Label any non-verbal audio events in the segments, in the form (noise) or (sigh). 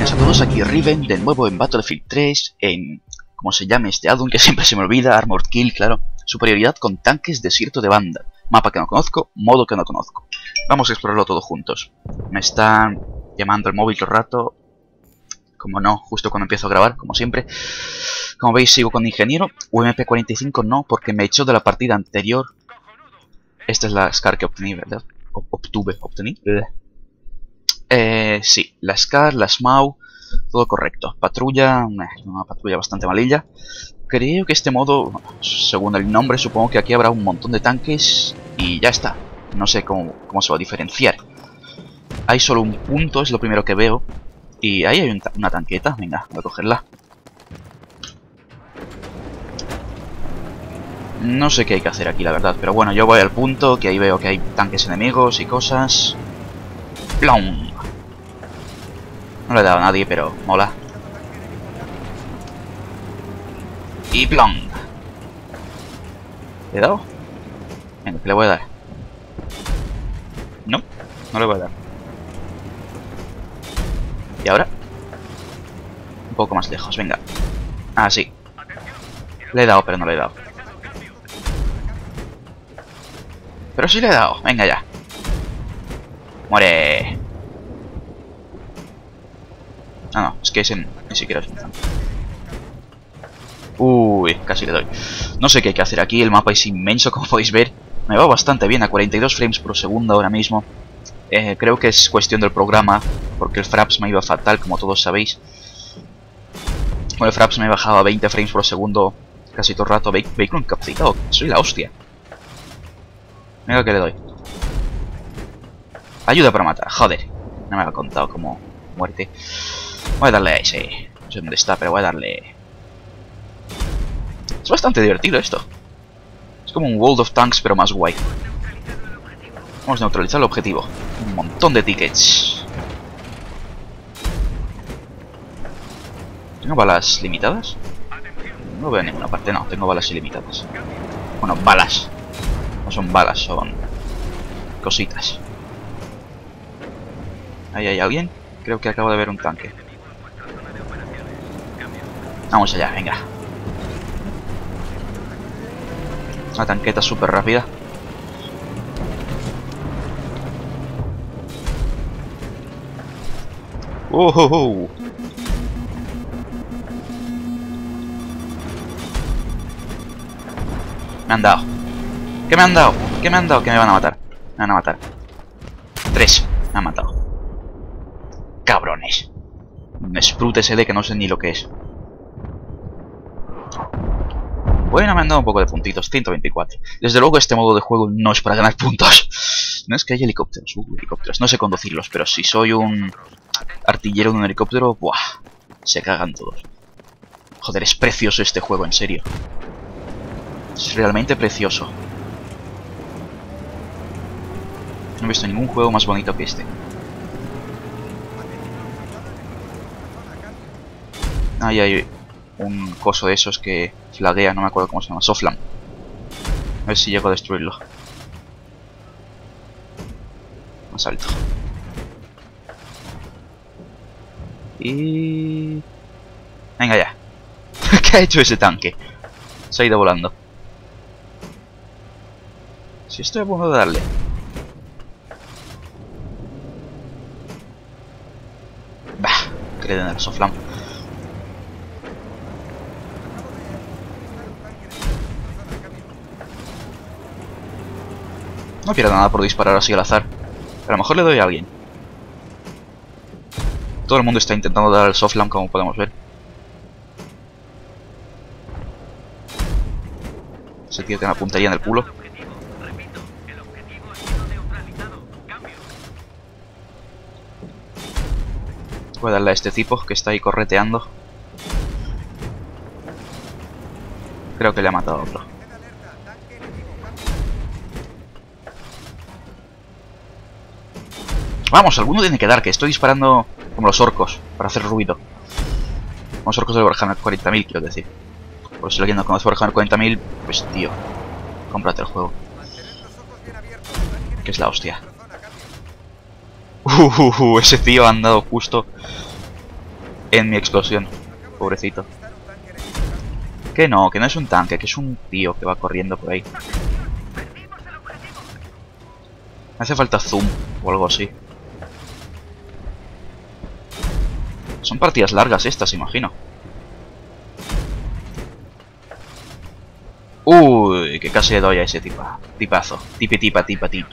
buenas a todos, aquí Riven, de nuevo en Battlefield 3, en... como se llame este addon, (laughs) que siempre se me olvida, Armored Kill, claro. Superioridad con tanques, desierto de banda. Mapa que no conozco, modo que no conozco. Vamos a explorarlo todos juntos. Me están llamando el móvil todo el rato. Como no, justo cuando empiezo a grabar, como siempre. Como veis, sigo con ingeniero. UMP45 no, porque me echó de la partida anterior. Esta es la SCAR que obtení, ¿verdad? obtuve, obtení. Eh, sí, la SCAR, la SMAU, todo correcto. Patrulla, una patrulla bastante malilla. Creo que este modo, según el nombre, supongo que aquí habrá un montón de tanques y ya está. No sé cómo, se va a diferenciar. Hay solo un punto, es lo primero que veo. Y ahí hay una tanqueta, venga, voy a cogerla. No sé qué hay que hacer aquí, la verdad, pero bueno, yo voy al punto, que ahí veo que hay tanques enemigos y cosas. ¡Plum! No le he dado a nadie, pero mola. Y plong. ¿Le he dado? Venga, ¿qué le voy a dar? No, no le voy a dar. ¿Y ahora? Un poco más lejos, venga. Ah, sí. Le he dado, pero no le he dado. Pero sí le he dado. Venga ya. Muere. Ah, no, es que ese ni siquiera es un. Uy, casi le doy. No sé qué hay que hacer aquí, el mapa es inmenso, como podéis ver. Me va bastante bien, a 42 frames por segundo ahora mismo. Eh, creo que es cuestión del programa, porque el Fraps me iba fatal, como todos sabéis. Con el Fraps me bajaba a 20 frames por segundo casi todo el rato. Vehículo encapsulado, soy la hostia. Venga que le doy. Ayuda para matar, joder. No me ha contado como muerte. Voy a darle a ese. No sé dónde está, pero voy a darle... Es bastante divertido esto. Es como un World of Tanks, pero más guay. Vamos a neutralizar el objetivo. Un montón de tickets. ¿Tengo balas limitadas? No veo ninguna parte, no, tengo balas ilimitadas. Bueno, balas. No son balas, son cositas. Ahí hay alguien. Creo que acabo de ver un tanque. Vamos allá, venga. Una tanqueta súper rápida. ¡Oh, oh, oh! Me han dado. ¿Qué me han dado? ¿Qué me han dado? Que me van a matar. Me van a matar. Tres. Me han matado. Cabrones. Un Sprute SD que no sé ni lo que es. Bueno, me han dado un poco de puntitos, 124. Desde luego este modo de juego no es para ganar puntos. No es que haya helicópteros, uh, helicópteros. No sé conducirlos, pero si soy un artillero de un helicóptero, ¡buah! Se cagan todos. Joder, es precioso este juego, en serio. Es realmente precioso. No he visto ningún juego más bonito que este. Ahí hay un coso de esos que flaguea, no me acuerdo cómo se llama, Soflam. A ver si llego a destruirlo. Más alto. Y... Venga ya. (laughs) ¿Qué ha hecho ese tanque? Se ha ido volando. Si estoy a punto de darle. Bah, creen en el Soflam. No pierdo nada por disparar así al azar. A lo mejor le doy a alguien. Todo el mundo está intentando dar el softlam como podemos ver. Ese tío tiene una puntería en el culo. Voy a darle a este tipo que está ahí correteando. Creo que le ha matado a otro. Vamos, alguno tiene que dar, que estoy disparando como los orcos, para hacer ruido. Los orcos de Warhammer 40.000, quiero decir. Por si alguien no conoce Warhammer 40.000, pues tío, cómprate el juego. Que es la hostia. Uh, ese tío ha andado justo en mi explosión. Pobrecito. Que no, que no es un tanque, que es un tío que va corriendo por ahí. Me hace falta zoom o algo así. Son partidas largas estas, imagino. Uy, que casi le doy a ese tipa, tipazo. Tipi tipa tipa tip.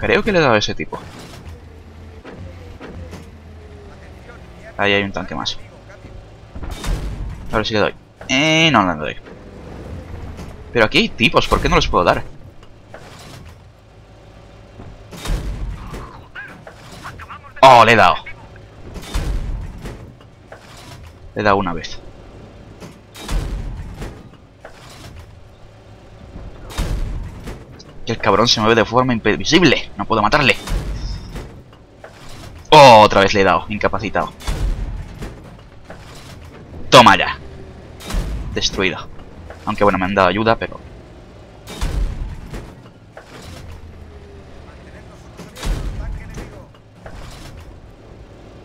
Creo que le he dado a ese tipo. Ahí hay un tanque más. A ver si le doy. Eh, no, no le doy. Pero aquí hay tipos, ¿por qué no los puedo dar? Oh, le he dado. Le he dado una vez. Que el cabrón se mueve de forma imprevisible. No puedo matarle. Oh, otra vez le he dado. Incapacitado. Destruido. Aunque bueno, me han dado ayuda, pero...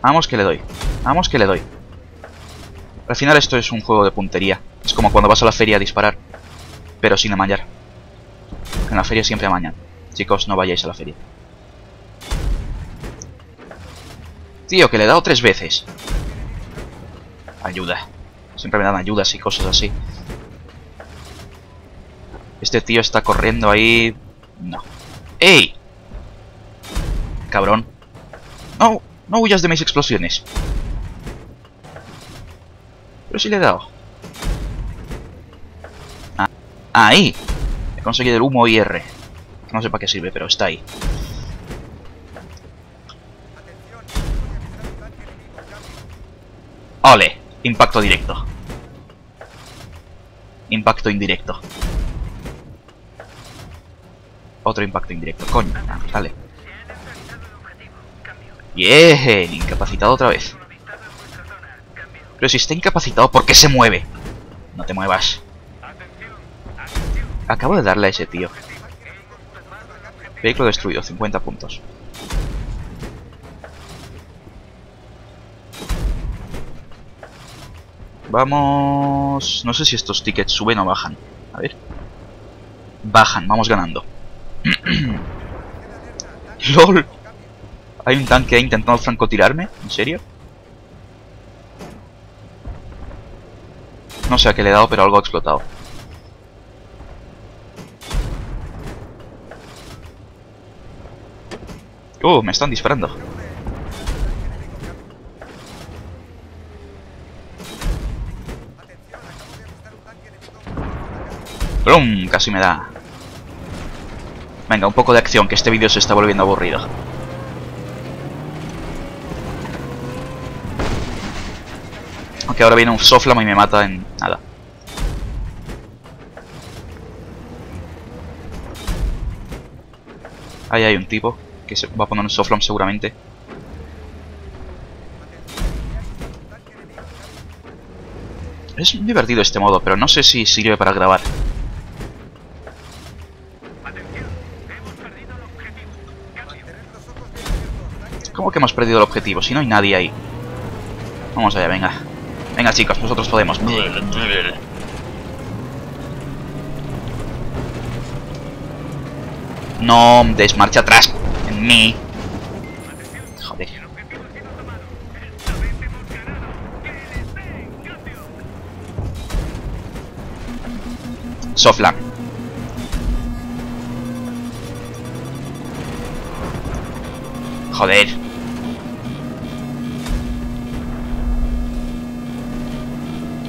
Vamos que le doy. Vamos que le doy. Al final esto es un juego de puntería. Es como cuando vas a la feria a disparar. Pero sin amañar. En la feria siempre amañan. Chicos, no vayáis a la feria. Tío, que le he dado tres veces. Ayuda. Siempre me dan ayudas y cosas así. Este tío está corriendo ahí... No. ¡Ey! Cabrón. No, no huyas de mis explosiones. Pero sí le he dado. Ah, ahí. He conseguido el humo IR. No sé para qué sirve, pero está ahí. ¡Ole! Impacto directo. Impacto indirecto. Otro impacto indirecto. Coño, dale. Bien, incapacitado otra vez. Pero si está incapacitado, ¿por qué se mueve? No te muevas. Acabo de darle a ese tío. Vehículo destruido, 50 puntos. Vamos... No sé si estos tickets suben o bajan. A ver. Bajan, vamos ganando. (clears throat) ¡LOL! ¿Hay un tanque ahí intentando francotirarme? ¿En serio? No sé a qué le he dado, pero algo ha explotado. Uh, me están disparando. ¡Brum! Casi me da. Venga, un poco de acción, que este vídeo se está volviendo aburrido. Aunque ahora viene un Soflam y me mata en nada. Ahí hay un tipo que se va a poner un Soflam seguramente. Es divertido este modo, pero no sé si sirve para grabar. ¿Cómo que hemos perdido el objetivo? Si no hay nadie ahí. Vamos allá, venga. Venga, chicos, nosotros podemos. No des marcha atrás en mí. Joder. Soflan. Joder.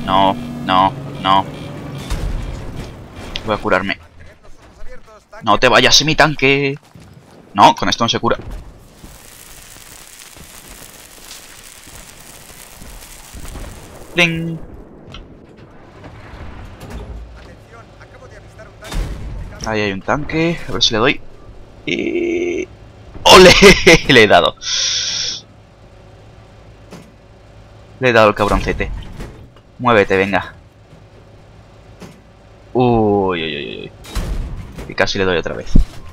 No, no, no. Voy a curarme. No te vayas, mi tanque. No, con esto no se cura. ¡Pling! Ahí hay un tanque. A ver si le doy. Y... ¡Ole! (laughs) le he dado. Le he dado el cabroncete. Muévete, venga. Uy, uy, uy, uy. Y casi le doy otra vez.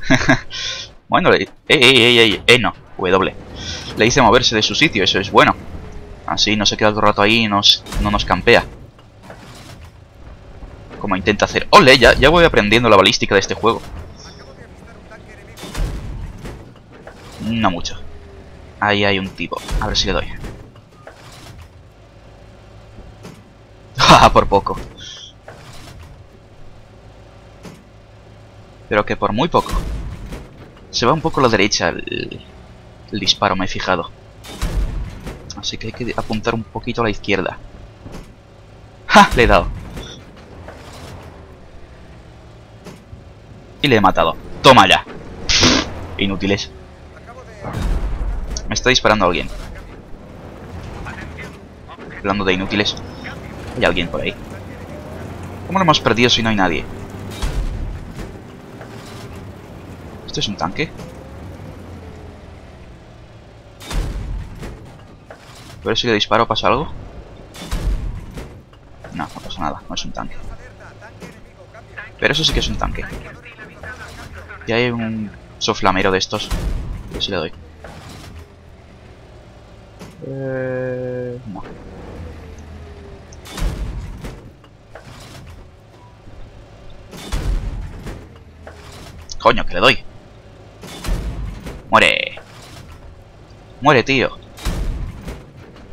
(laughs) bueno, ey, ey, ey, ey, eh, no, W. Le hice moverse de su sitio, eso es bueno. Así no se queda todo el rato ahí y no nos campea. Como intenta hacer. ¡Ole! Ya, ya voy aprendiendo la balística de este juego. No mucho. Ahí hay un tipo. A ver si le doy. Ah, por poco. Pero que por muy poco. Se va un poco a la derecha el, el disparo, me he fijado. Así que hay que apuntar un poquito a la izquierda. ¡Ja! Le he dado. Y le he matado. ¡Toma ya! Inútiles. Me está disparando alguien. Hablando de inútiles. Hay alguien por ahí. ¿Cómo lo hemos perdido si no hay nadie? ¿Esto es un tanque? A ver si le disparo pasa algo. No, no pasa nada, no es un tanque. Pero eso sí que es un tanque. Y hay un soflamero de estos. A ver si le doy. Eh, no. Coño, que le doy. Muere. Muere, tío.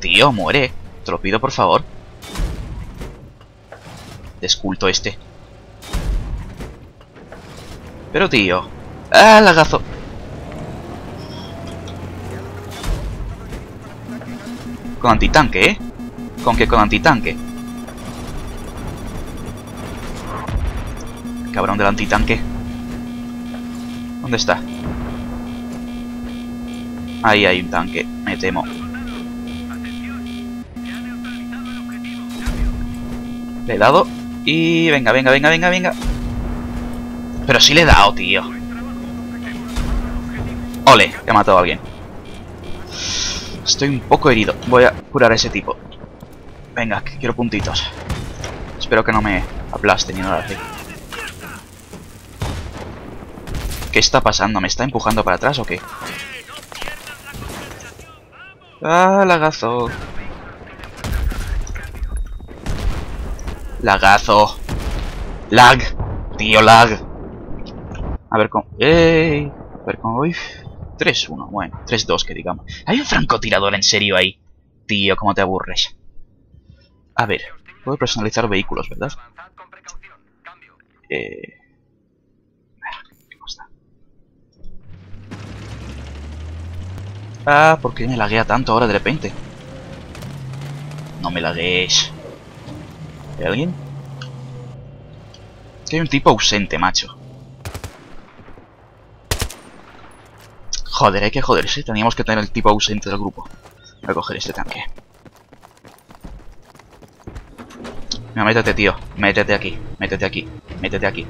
Tío, muere. Te lo pido, por favor. Desculto este. Pero, tío. ¡Ah, lagazo! Con antitanque, ¿eh? ¿Con qué? Con antitanque. Cabrón del antitanque. ¿Dónde está? Ahí hay un tanque, me temo. Le he dado. Y venga, venga, venga, venga, venga. Pero sí le he dado, tío. Ole, he matado a alguien. Estoy un poco herido. Voy a curar a ese tipo. Venga, quiero puntitos. Espero que no me aplaste ni nada así. ¿Qué está pasando? ¿Me está empujando para atrás o qué? ¡Ah, lagazo! Lagazo. Lag. Tío, lag. A ver cómo... ¡Ey! A ver cómo voy. 3-1, bueno. 3-2 que digamos. Hay un francotirador en serio ahí. Tío, cómo te aburres. A ver. Puedo personalizar vehículos, ¿verdad? Eh... Ah, ¿por qué me laguea tanto ahora de repente? No me lagues. ¿Hay alguien? Que hay un tipo ausente, macho. Joder, hay que joderse. Teníamos que tener el tipo ausente del grupo. Voy a coger este tanque. No, métete, tío. Métete aquí. Métete aquí. Métete aquí.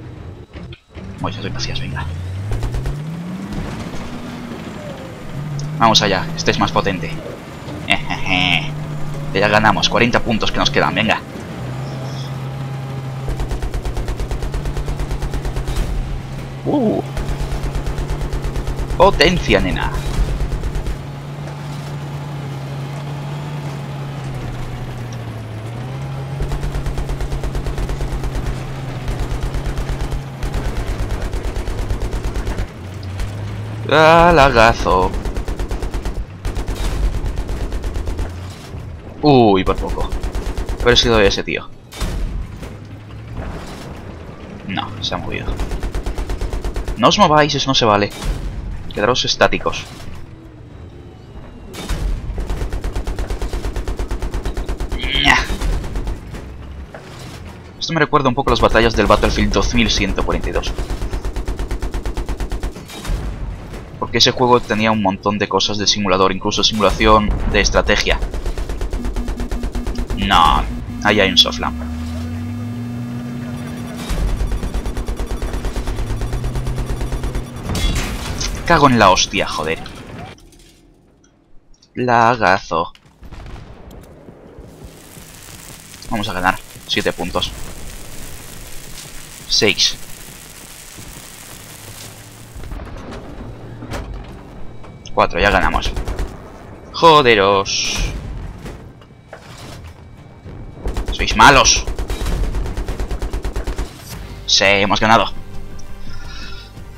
Muchas gracias, venga. Vamos allá, este es más potente. (laughs) ya ganamos, 40 puntos que nos quedan, venga. Uh. Potencia, nena. Ah, Uy, por poco. Haber sido ese tío. No, se ha movido. No os mováis, eso no se vale. Quedaros estáticos. Esto me recuerda un poco a las batallas del Battlefield 2142. Porque ese juego tenía un montón de cosas de simulador, incluso simulación de estrategia. Ahí hay un soflam. Cago en la hostia, joder. Lagazo. Vamos a ganar. 7 puntos. 6. Cuatro, ya ganamos. Joderos. Sois malos. Sí, hemos ganado.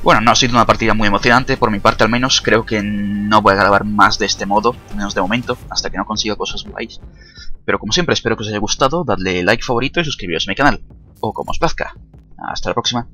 Bueno, no ha sido una partida muy emocionante, por mi parte al menos. Creo que no voy a grabar más de este modo, menos de momento, hasta que no consiga cosas guays. Pero como siempre, espero que os haya gustado, dadle like favorito y suscribiros a mi canal. O como os plazca. Hasta la próxima.